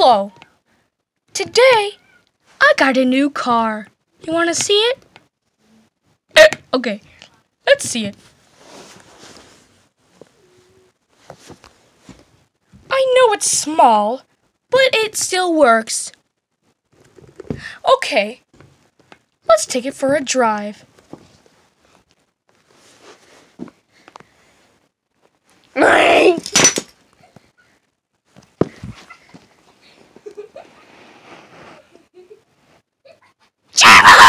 Hello. Today, I got a new car. You want to see it? Eh, okay, let's see it. I know it's small, but it still works. Okay, let's take it for a drive. ¡Ah!